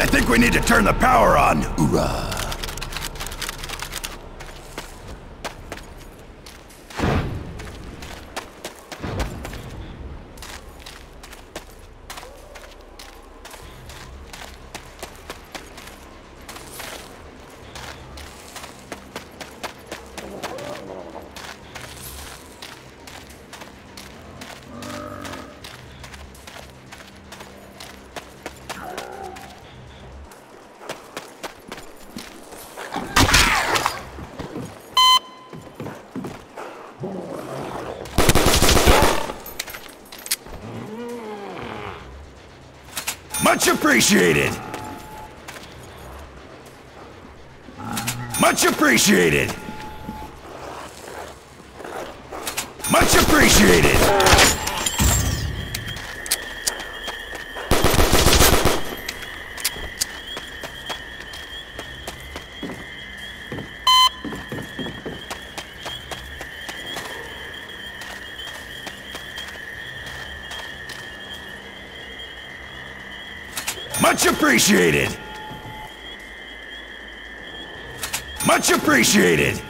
I think we need to turn the power on. Hoorah. Much appreciated. Much appreciated. Much appreciated. Much appreciated. Much appreciated.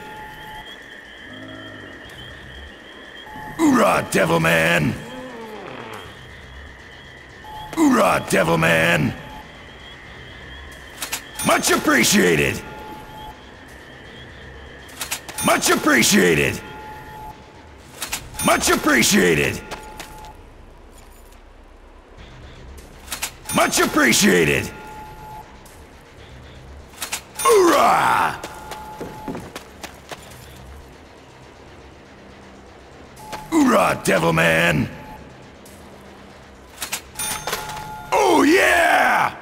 Hoorah, Devilman! Hoorah, Devilman! Much appreciated. Much appreciated. Much appreciated. Much appreciated. Hoorah! Hoorah, Devilman! Oh yeah!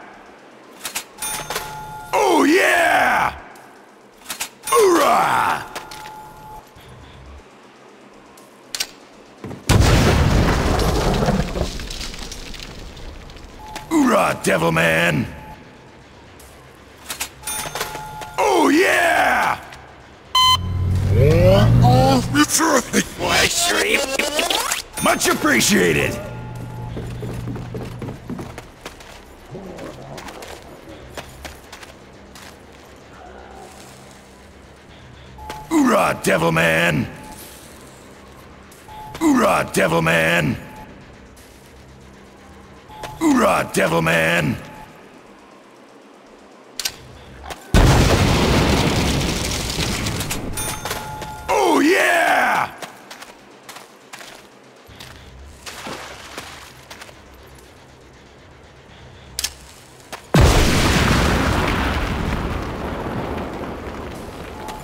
Oh yeah! Hoorah! Hoorah, Devilman! Oh yeah! Much appreciated! Hoorah, Devilman! Hoorah, Devilman! Hoorah, Devilman! Oh yeah!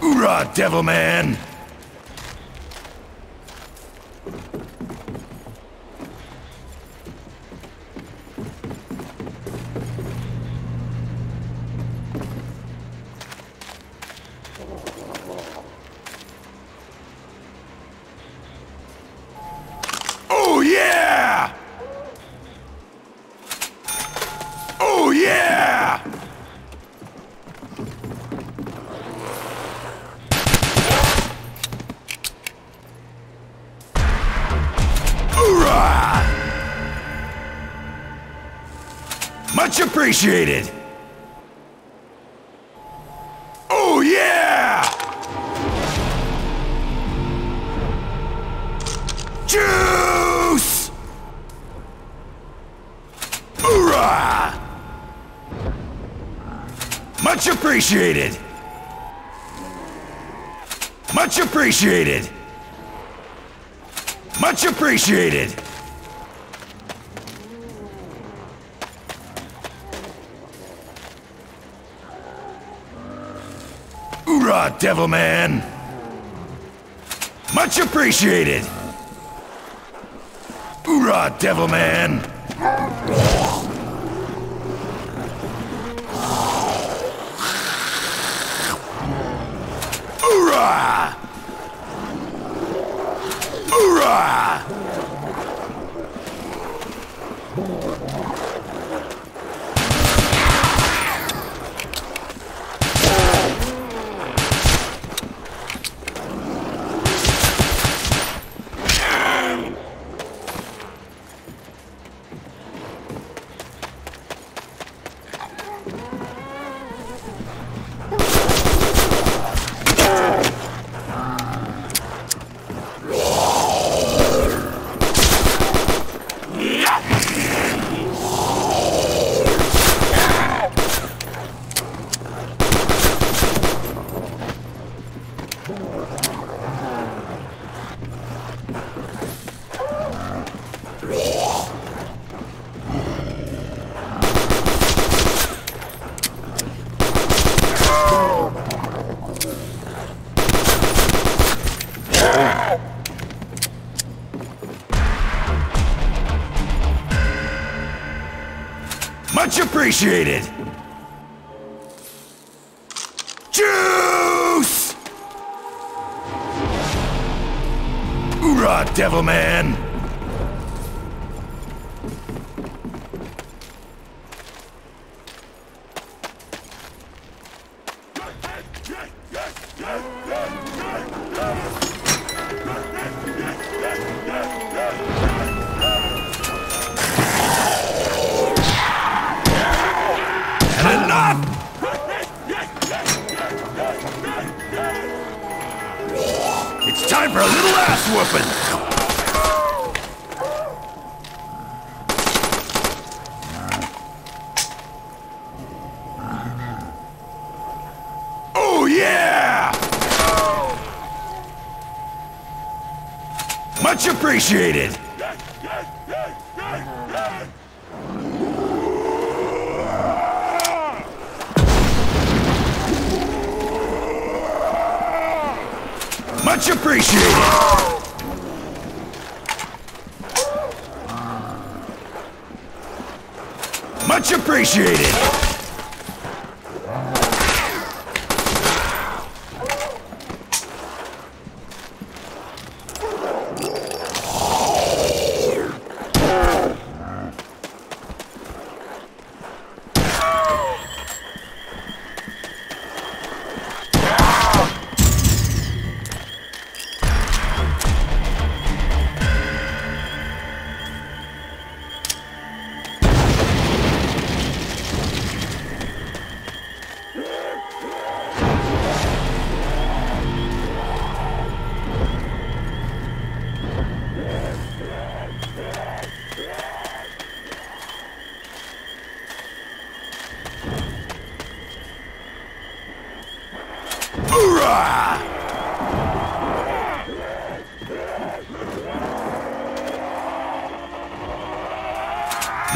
Hoorah, Devilman! Oh appreciated! Oh yeah! Juice! Hoorah! Much appreciated! Much appreciated! Much appreciated! Hoorah, Devilman! Much appreciated! Hoorah, Devilman! appreciated! Much appreciated! Much appreciated! Much appreciated!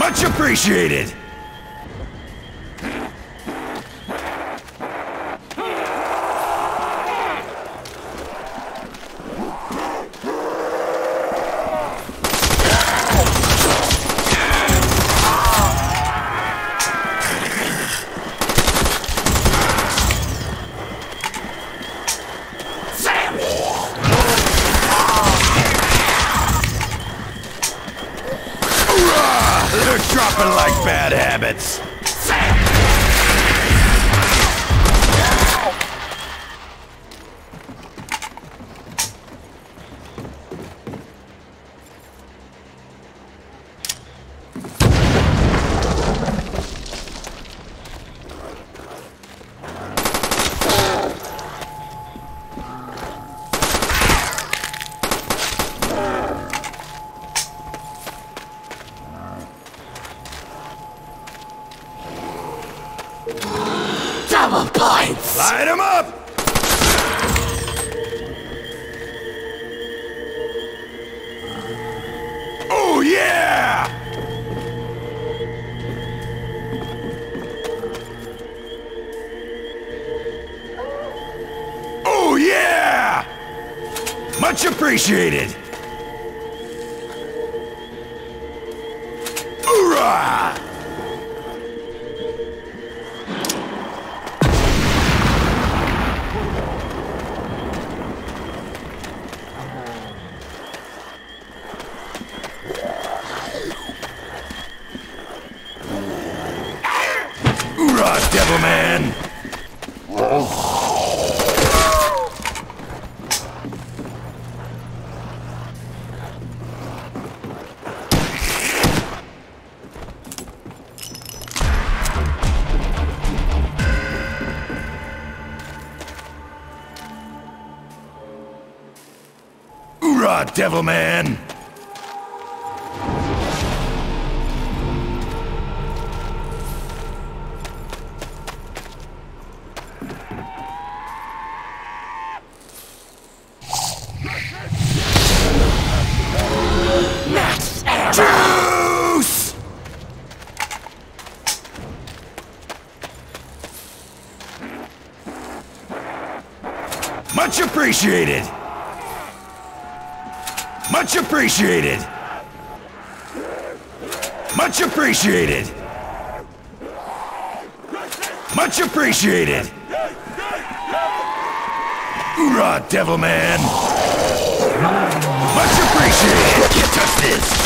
Much appreciated! Oh, yeah! Oh, yeah! Much appreciated! Devil Man! Much appreciated! Much appreciated! Much appreciated! Much appreciated! Hoorah, Devilman! Much appreciated! Can't touch this!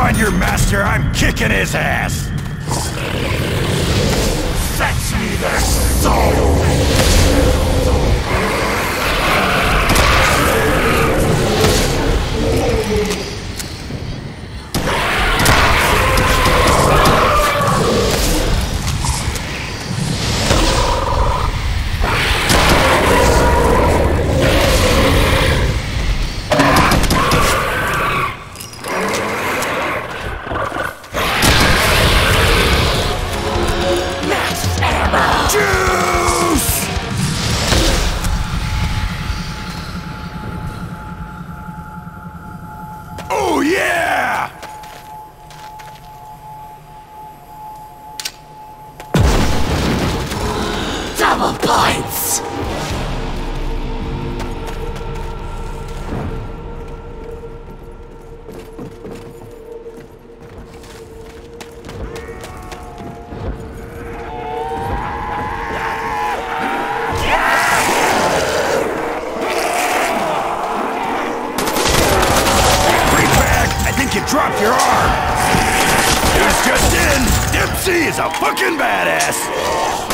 find your master, I'm kicking his ass! Fetch me the soul! He's is a fucking badass!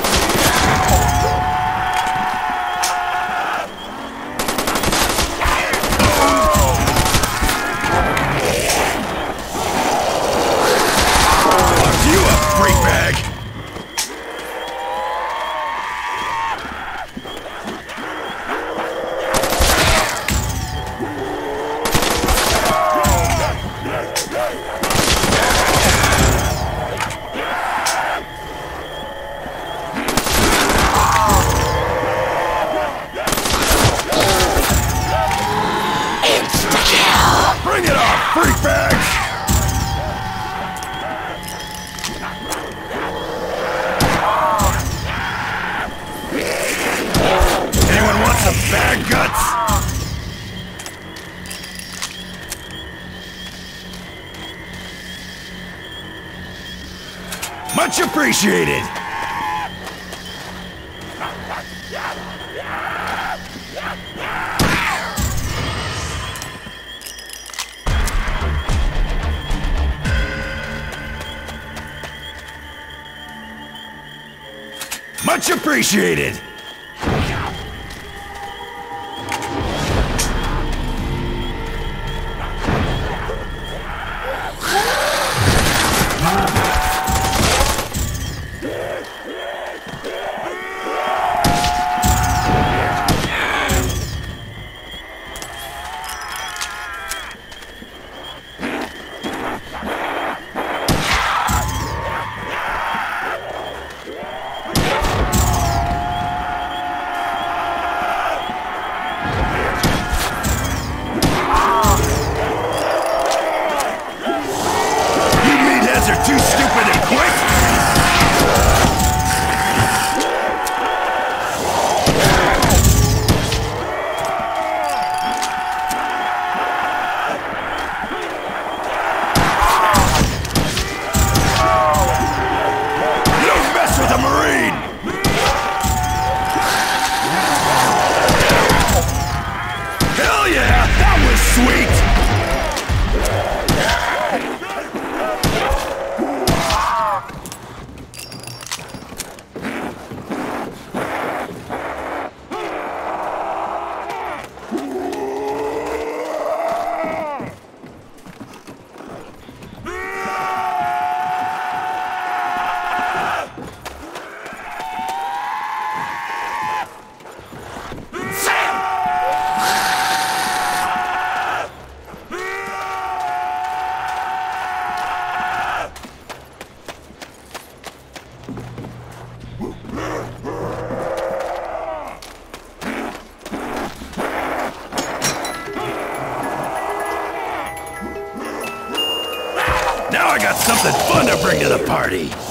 To the party!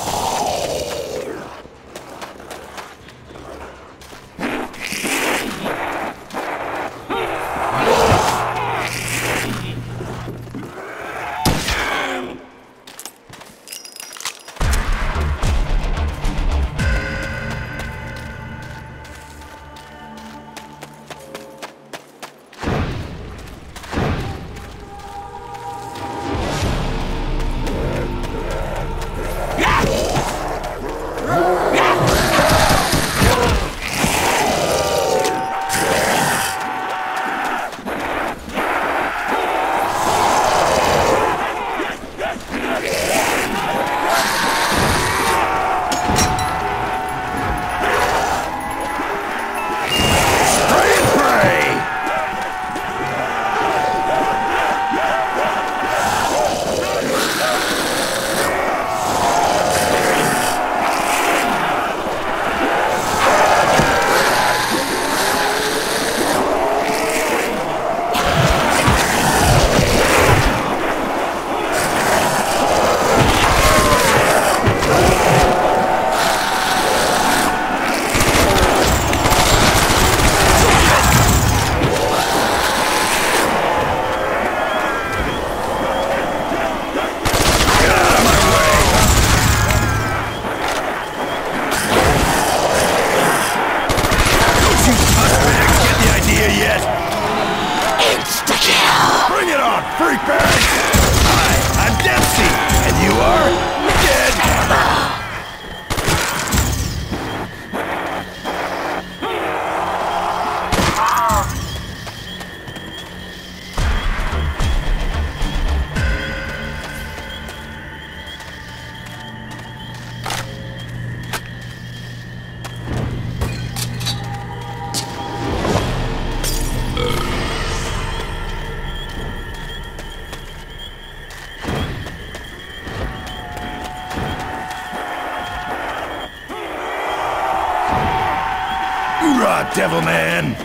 Devil Man!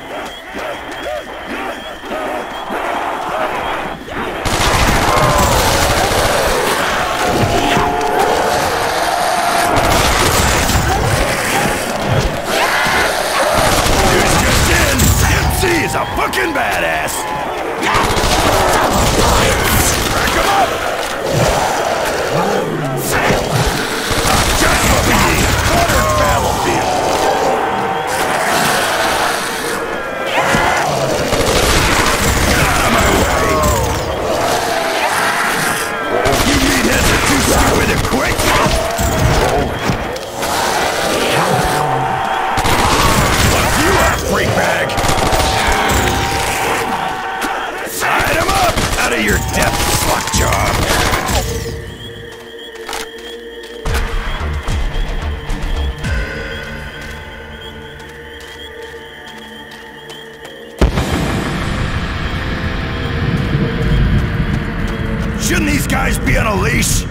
Guys be on a leash?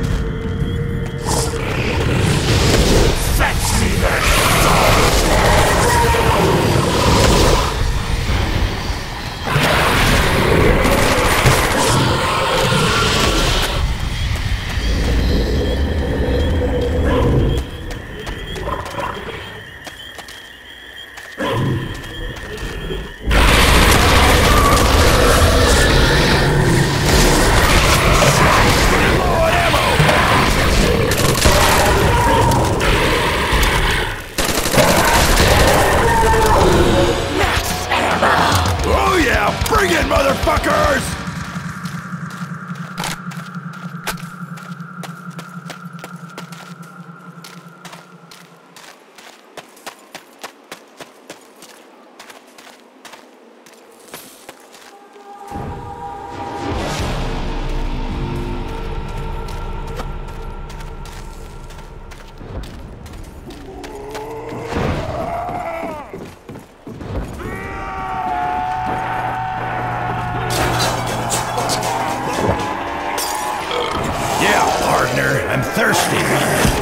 I'm thirsty.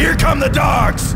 Here come the dogs!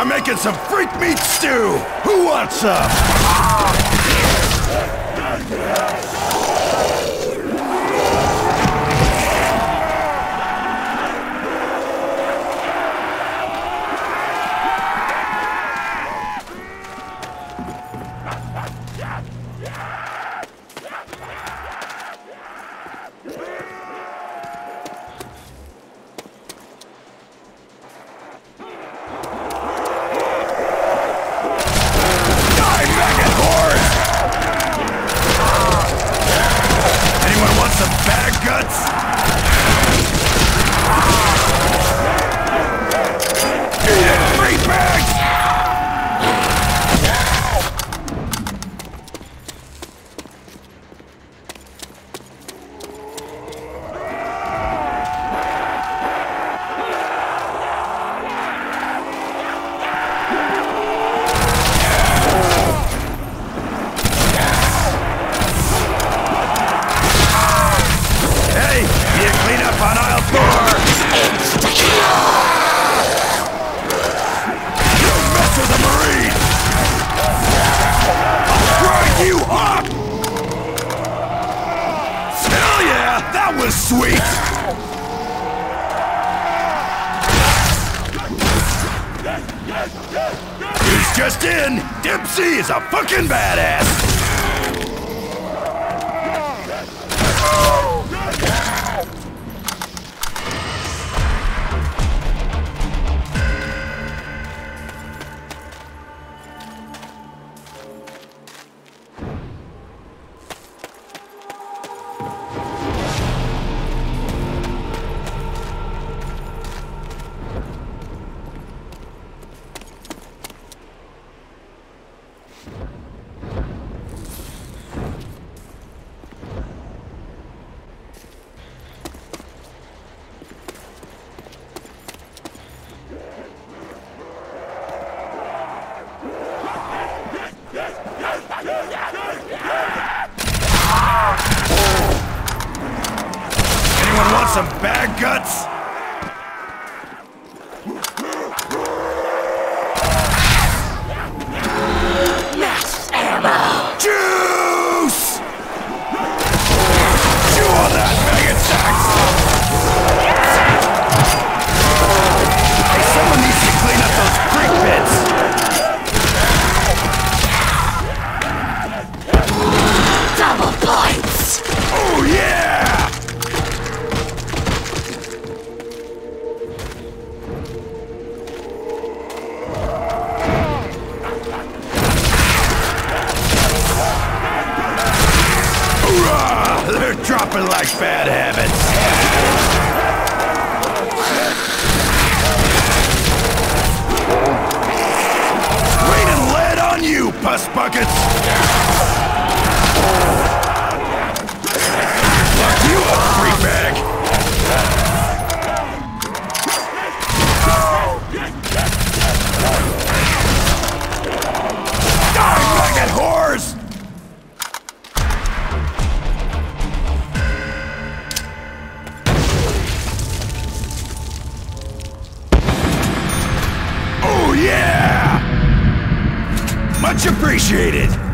I'm making some freak meat stew! Who wants some? was sweet! He's just in! Dempsey is a fucking badass! some bad guts? Max ammo! Dude! like bad habits. Lead on you, pus buckets! Much appreciated!